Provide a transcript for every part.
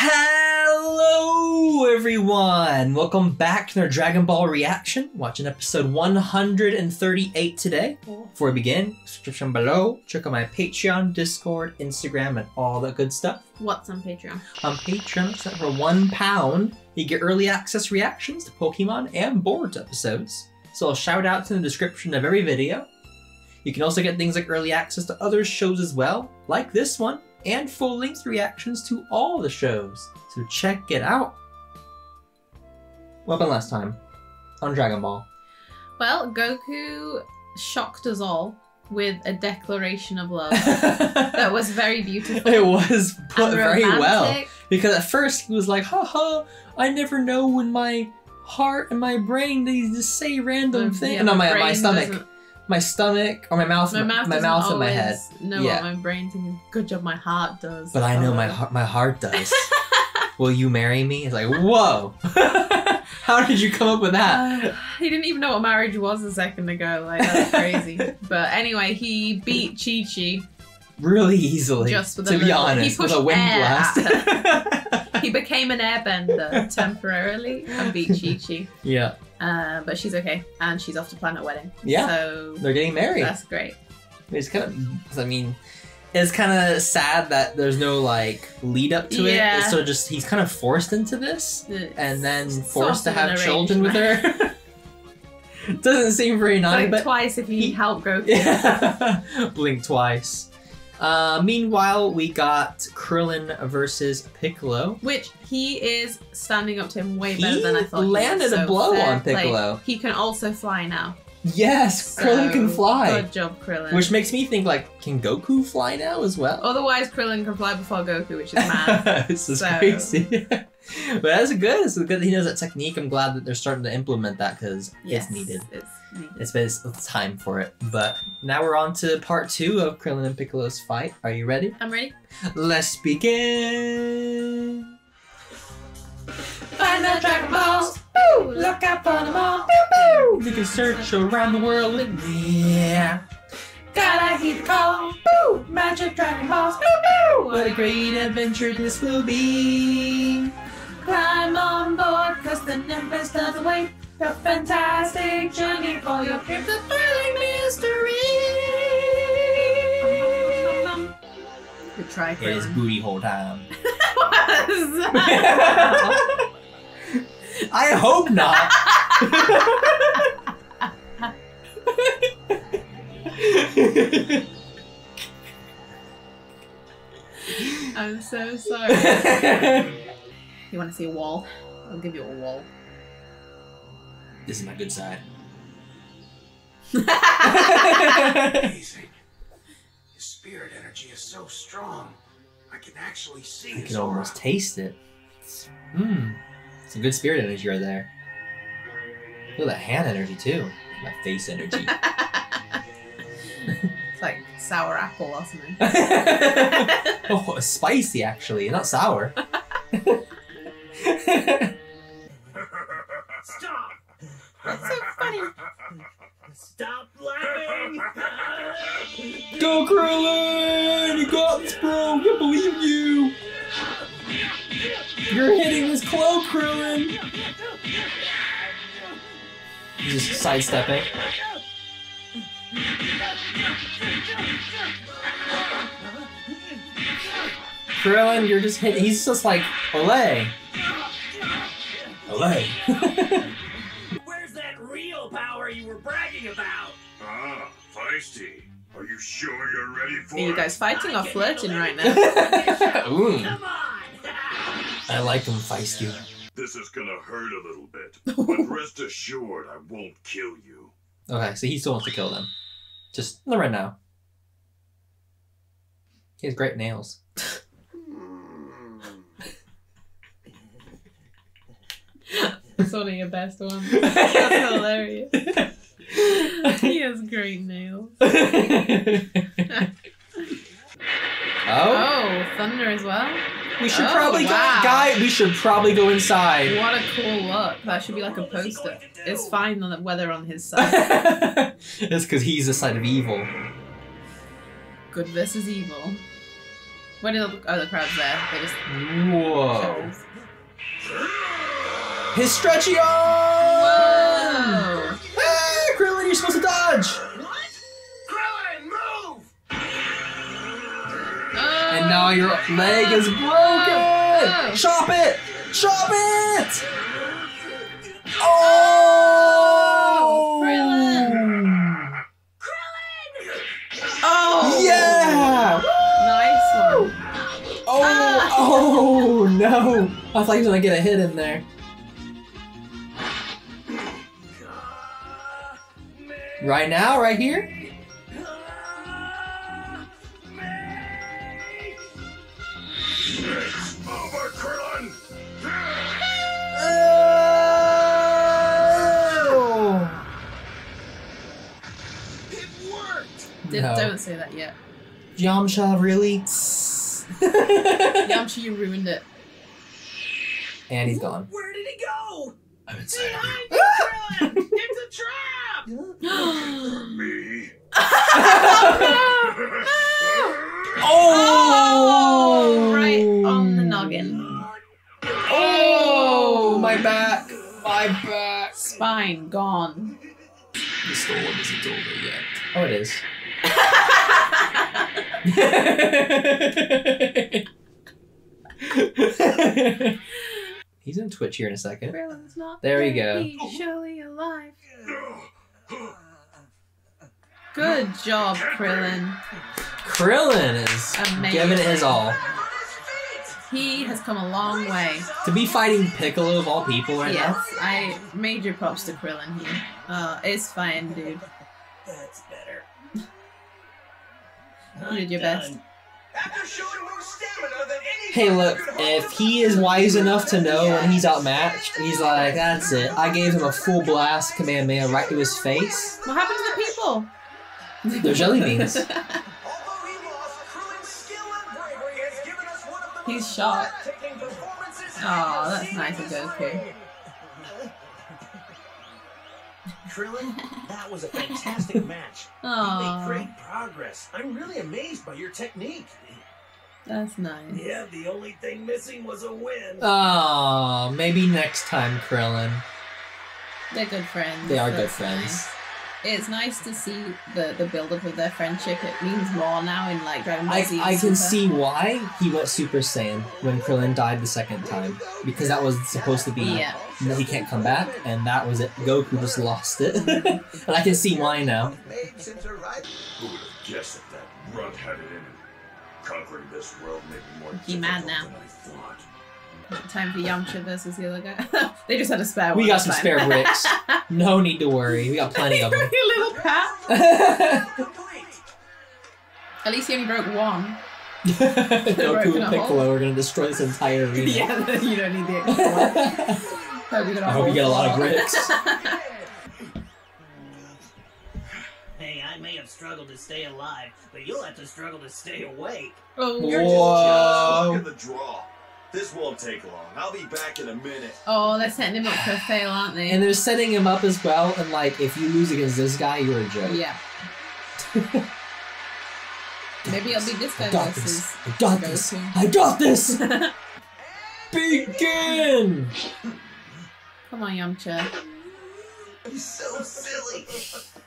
Hello, everyone! Welcome back to our Dragon Ball reaction. Watching episode 138 today. Before we begin, description below. Check out my Patreon, Discord, Instagram, and all that good stuff. What's on Patreon? On Patreon, except for one pound, you get early access reactions to Pokemon and Boruto episodes. So I'll shout out in the description of every video. You can also get things like early access to other shows as well, like this one, and full-length reactions to all the shows. So check it out. What happened last time on Dragon Ball? Well, Goku shocked us all with a declaration of love that was very beautiful. It was put very well. Because at first he was like, haha, I never know when my heart and my brain they just say random things. yeah, no, my, brain my stomach. My stomach or my mouth My mouth, my mouth and my head. No, Yeah. what my brain thinking. Good job, my heart does. But I know my Oh. heart my heart does. Will you marry me? It's like, whoa. How did you come up with that? Uh, he didn't even know what marriage was a second ago. Like that's crazy. but anyway, he beat Chi Chi. Really easily. Just with to a be little- he honest, with a wind air blast. He became an airbender temporarily and beat Chi Chi. yeah. Uh, but she's okay, and she's off to plan a wedding. Yeah. So They're getting married. that's great. It's kind of, I mean, it's kind of sad that there's no like lead up to it. Yeah. It's sort of just he's kind of forced into this, and then forced to have children with her. Doesn't seem very naughty, Like but twice if you he- help Goku. yeah, blink twice. Uh, meanwhile, we got Krillin versus Piccolo. Which he is standing up to him way He better than I thought. he landed was, a so blow fair on. Piccolo. He can also fly now. Yes, Krillin can fly, Good job, Krillin. which makes me think like, can Goku fly now as well? Otherwise, Krillin can fly before Goku, which is mad. this is So- crazy. but that's good. It's good that he knows that technique. I'm glad that they're starting to implement that because yes, it's needed. It's needed. It's been it's time for it. But now we're on to part two of Krillin and Piccolo's fight. Are you ready? I'm ready. Let's begin. Find the Dragon Balls. Woo! Look out for them all. Pew, pew. You can search around the world with me. Yeah. Gotta heed the call. Woo! Magic Dragon Balls. Pew, pew. What a great adventure this will be. Climb on board, cause the Nimbus doesn't wait. A fantastic journey for your trip, the thrilling mystery. Good try, It is Krillin. booty hole time. What is that? I hope not. I'm so sorry. You want to see a wall? I'll give you a wall. this is my good side. Amazing. His spirit energy is so strong. I can actually see I his can aura. almost taste it. Mmm. Some good spirit energy right there. Look at that hand energy too. My face energy. it's like sour apple or something. oh, spicy actually, not sour. Stop! That's so funny. Stop laughing! Go Krillin! You got this, bro! We believe you! You're hitting this cloak, Krillin! He's just sidestepping. Krillin, you're just hitting. He's just like, Olay. Olay. Where's that real power you were bragging about? Ah, feisty. Are you sure you're ready for Are you guys fighting or flirting right now? Ooh, Come on! I like him feisty. This is gonna hurt a little bit, but rest assured I won't kill you. Okay, so he still wants to kill them. Just not right now. He has great nails. It's one of your best ones. That's hilarious. He has great nails. oh, Oh, thunder as well. we should Oh, probably wow. go, guy. We should probably go inside. What a cool look. That should be like a poster. It's fine on the weather on his side. That's because he's the side of evil. Good versus evil. Where are the other crowds there? They just Whoa. shadows. His stretchy arm! Whoa! Ah, Krillin, you're supposed to dodge! What? Krillin, move! Oh. And now your leg is broken! Oh. Chop it! Chop it! Oh! oh Krillin! Krillin! Oh! Yeah! Nice one. Oh, Ah. oh no! I thought he was gonna get a hit in there. Right now, right here? It's over, Krillin! Oh! It worked! Did, No. Don't say that yet. Yamcha, really? Yamcha, you ruined it. and he's gone. Where did he go? I'm Behind you, Krillin! it's a trap! Me? Oh! Right on the noggin. Oh! My oh. back! My back! Spine gone. The storm isn't over yet. Oh, it is. He's in Twitch here in a second. Krillin's not There we dead, go. He's surely alive. Good job, Krillin. Krillin is Amazing. giving it his all. He has come a long way. To be fighting Piccolo of all people right Yes, I major props to Krillin here. Uh, it's fine, dude. That's better. You did your best. Hey, look, if he is wise enough to know when he's outmatched, he's like, that's it. I gave him a full blast command man right to his face. What happened to the people? They're jelly beans. Although he lost, Krillin's skill and bravery has given us one of the He's most shot. breathtaking performances Aw, I've that's nice of this Goku. way. Krillin, that was a fantastic match. You made great progress. I'm really amazed by your technique. That's nice. Yeah, the only thing missing was a win. Aw, maybe next time, Krillin. They're good friends. They are good friends. nice. It's nice to see the the build up of their friendship. It means more now in like Dragon Ball I, Z. I can see why he went Super Saiyan when Krillin died the second time. Because that was supposed to be Yeah. that he can't come back, and that was it. Goku just lost it. and I can see why now. Made since her rise. Who would have guessed that that runt had it in him? Conquering this world may be more He mad now. than I thought. Time for Yamcha versus the other guy. they just had a spare We got some fine. spare bricks. No need to worry. We got plenty of them. Your little pat. At least he only broke one. Goku Broken and a Piccolo are gonna destroy this entire arena. yeah, you don't need the extra one. Hope you got a I hope you get a lot of floor. bricks. May have struggled to stay alive, but you'll have to struggle to stay awake. oh, You're just Whoa. luck in the draw. This won't take long. I'll be back in a minute. oh, they're setting him up for a fail, aren't they? And they're setting him up as well, and like, if you lose against this guy, you're a joke. yeah. Maybe it'll be this guy I got this. I got this. I got this. Begin. Come on, Yamcha. He's so silly.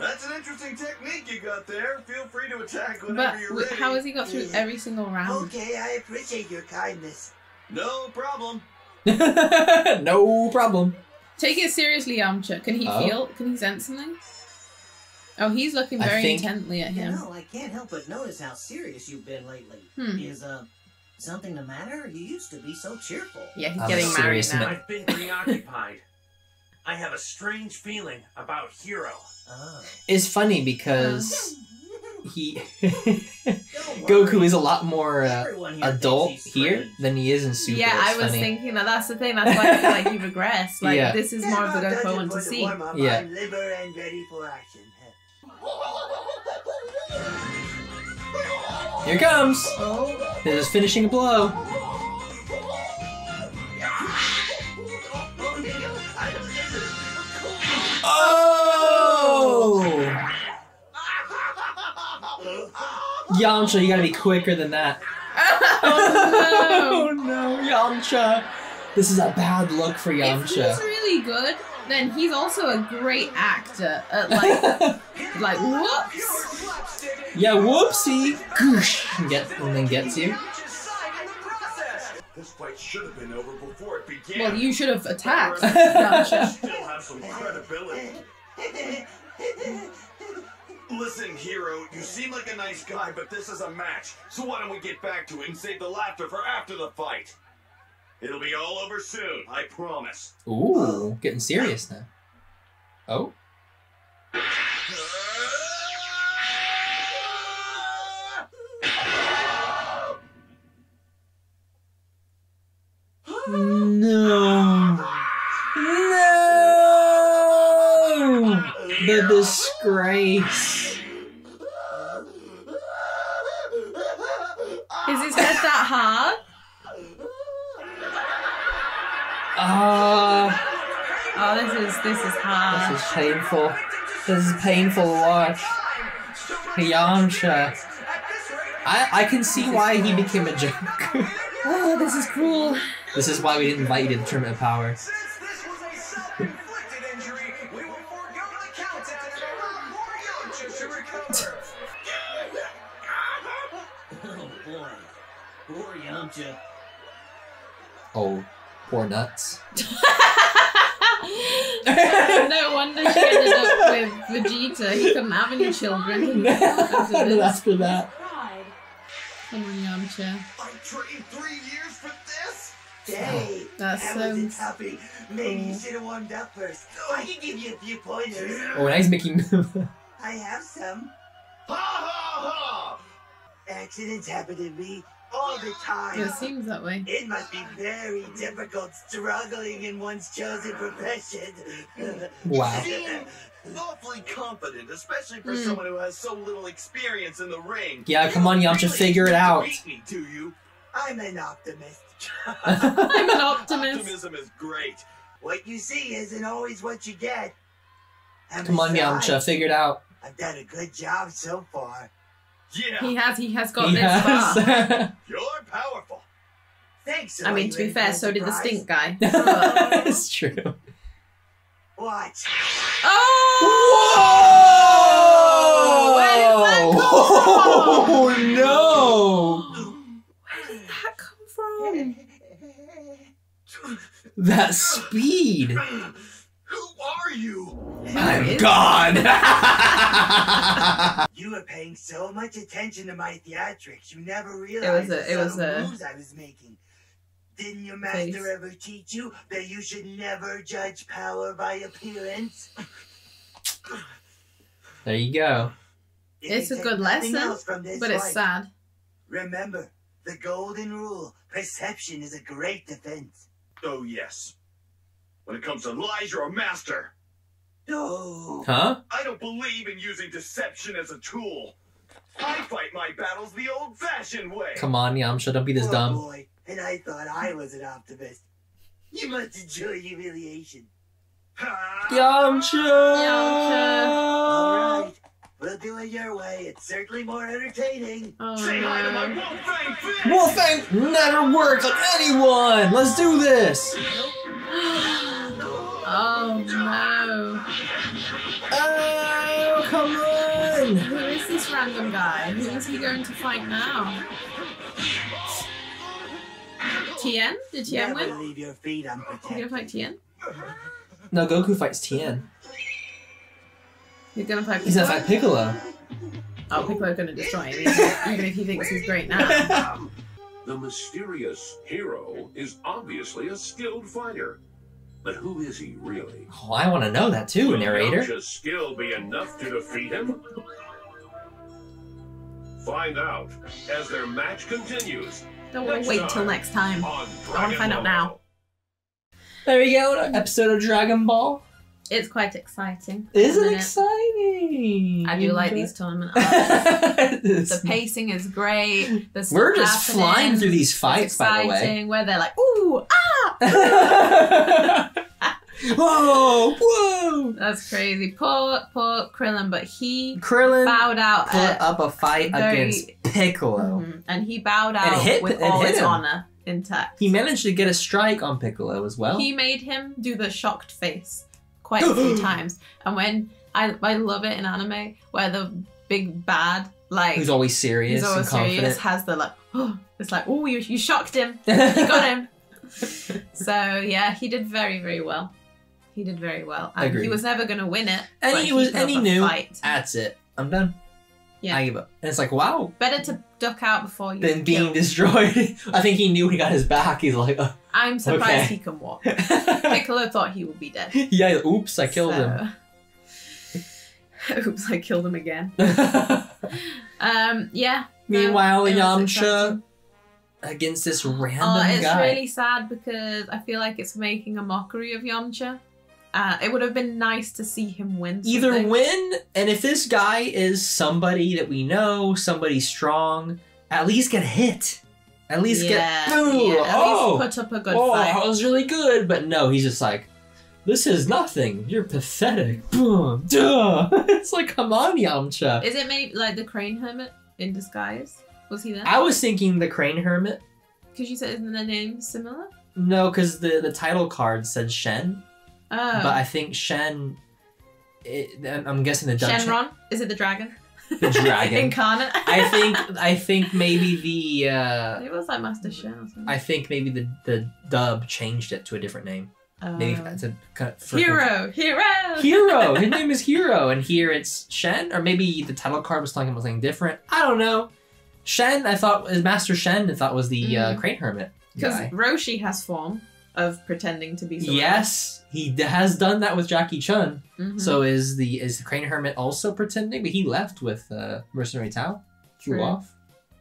That's an interesting technique you got there. Feel free to attack whenever But you're w- ready. how has he got through every single round? Okay, I appreciate your kindness. No problem. no problem. Take it seriously, Yamcha. Can he Oh. feel? Can he sense something? Oh, he's looking very think- intently at You him. know, I can't help but notice how serious you've been lately. Hmm. Is, uh, something the matter? You used to be so cheerful. Yeah, he's I'm getting married serious now. I've been preoccupied. I have a strange feeling about Hero. Oh. It's funny because he Goku is a lot more uh, here adult here than he is in Super. yeah, I was funny. thinking that. That's the thing. That's why I feel like he regressed. Like Yeah. this is more of the Goku I want to see. Yeah. I'm liver and ready for action. Here comes. Oh, This is finishing a blow. Oh! Yamcha, you gotta be quicker than that. Oh Oh no, Yamcha. This is a bad look for no! if he's really good, then he's also a great actor at like, like whoops. yeah, whoopsie. Goosh, get and then gets you. This fight should have been over before it began. Well, you should have attacked, still have some credibility. Listen, hero, you seem like a nice guy, but this is a match. So why don't we get back to it and save the laughter for after the fight? It'll be all over soon, I promise. Ooh, getting serious now. Oh, disgrace. Is his head that hard? Ah. Oh, this is this is hard. This is painful. This is painful to watch. Yamcha. I, I can see why he became a joke. Oh, this is cruel. this is why we didn't invite you to the Tournament of Power. Poor Yamcha. Oh, poor nuts. no wonder she ended up with Vegeta. He couldn't have any children. Because of this. After that. Come on, Yamcha. I trained three years for this? Oh, hey, That that wasn't happy. Maybe you should have warmed up first. Oh, I can give you a few pointers. Oh, now he's making. I have some. Ha ha ha! Accidents happen to me all the time. It seems that way. It must be very difficult struggling in one's chosen profession. wow. Seem awfully confident, especially for Hmm. someone who has so little experience in the ring. Yeah, come on, You Yamcha, really figure it need to out. beat me, do you? I'm an optimist. I'm an optimist. Optimism is great. What you see isn't always what you get. And Come on, besides, Yamcha, figure it out. I've done a good job so far. Yeah, He has. He has got He this far. you're powerful. Thanks. I mean, to be fair, so did the stink guy. Oh. it's true. What? Oh! Where did that come Oh no! Where did that come from? That speed! Who are you? I'm God! You were paying so much attention to my theatrics, you never realized a- the it was subtle a- moves I was making. Didn't your master Face. ever teach you that you should never judge power by appearance? there you go. If It's you a good lesson, else from this But it's fight, sad. Remember, the golden rule: perception is a great defense. Oh, yes. When it comes to lies, you're a master. No. Huh? I don't believe in using deception as a tool. I fight my battles the old-fashioned way. Come on, Yamcha, don't be this oh dumb. boy, and I thought I was an optimist. You must enjoy humiliation. Yamcha! Yamcha! All right, we'll do it your way. It's certainly more entertaining. Oh Say hi to my no. Wolf Fang fist! Wolf Fang never works on anyone! Let's do this! Oh no. Oh, come on! Who is this random guy? Who is he going to fight now? Tien? Did Tien Never win? leave your feet You gonna fight Tien? No, Goku fights Tien. You're gonna fight He's gonna Piccolo? fight Piccolo. Oh, Piccolo's gonna destroy him, even even if he thinks he's great now. The mysterious hero is obviously a skilled fighter. But who is he really? Oh, I want to know that too, Will narrator. Yamcha's skill be enough to defeat him? Find out as their match continues Don't wanna wait till next time. I wanna find out now. There we go, episode of Dragon Ball. It's quite exciting. Is it exciting? I do like these tournament. The pacing is great. The We're just happening. flying through these fights, by the way. Where they're like, ooh, ah! Whoa! Whoa! That's crazy. Poor, poor Krillin, but he Krillin bowed out. put at- up a fight very- against Piccolo. Mhm. and he bowed out hit- with all his him. honor intact. He managed to get a strike on Piccolo as well. He made him do the shocked face quite a few times. And when I I love it in anime where the big bad like Who's always serious he's always and confident. serious has the like oh it's like oh you, you shocked him you got him. So yeah, he did very very well. He did very well. And Agreed. he was never gonna win it. And he was- and he knew. Fight. That's it. I'm done. Yeah. I give up. And it's like, wow, Better to duck out before you. than being destroyed. I think he knew he got his back. He's like, uh, I'm surprised Okay. he can walk. Piccolo thought he would be dead. yeah, oops, I killed him. Oops, I killed him again. Um, yeah. Meanwhile, it Yamcha against this random Oh, it's guy. really sad because I feel like it's making a mockery of Yamcha. Uh, it would have been nice to see him win. Either win, and if this guy is somebody that we know, somebody strong, at least get hit. At least yeah, get yeah, at oh, least put up a good oh, fight. that was really good. But no, he's just like, this is nothing. You're pathetic. Boom, duh. it's like, come on, Yamcha. Is it maybe like the Crane Hermit in disguise? Was he there? I was thinking the Crane Hermit. Because you said isn't the name similar? No, because the the title card said Shen, Oh, but I think Shen. It, I'm guessing the Dutch. Shenron? Is it the dragon? The dragon. Incarnate. I think I think maybe the uh, it was like Master Shen or something. I think maybe the the dub changed it to a different name. Maybe Oh. to cut for Hero, hero, Hero. His name is Hero, and here it's Shen, or maybe the title card was talking about something different. I don't know. Shen, I thought Master Shen. I thought was the uh, Mm. Crane Hermit Because. Roshi has form of pretending to be. Yes, he d- has done that with Jackie Chun. Mhm. So is the is the Crane Hermit also pretending? But he left with uh, Mercenary Tao. Flew True. off.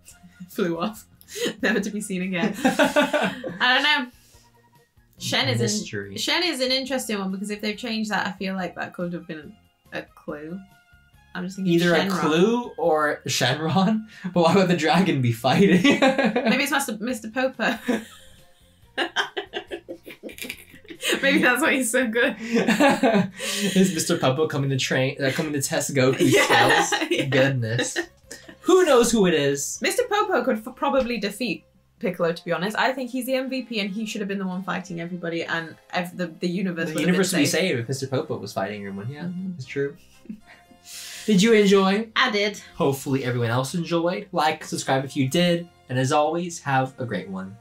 flew off, never to be seen again. I don't know. Shen is mystery. in, Shen is an interesting one because if they've changed that, I feel like that could have been a clue. I'm just thinking Either a clue or Shenron. But why would the dragon be fighting? Maybe it's Master Mr. Popo. Maybe that's why he's so good. Is Mr. Popo coming to train? Uh, coming to test Goku's Yeah, skills? yeah. Goodness. Who knows who it is? Mr. Popo could f- probably defeat Piccolo. To be honest, I think he's the MVP and he should have been the one fighting everybody, and ev- the the universe. The universe would be saved if Mr. Popo was fighting everyone. Yeah, Mhm. it's true. Did you enjoy? I did. Hopefully everyone else enjoyed. Like, subscribe if you did, and as always, have a great one.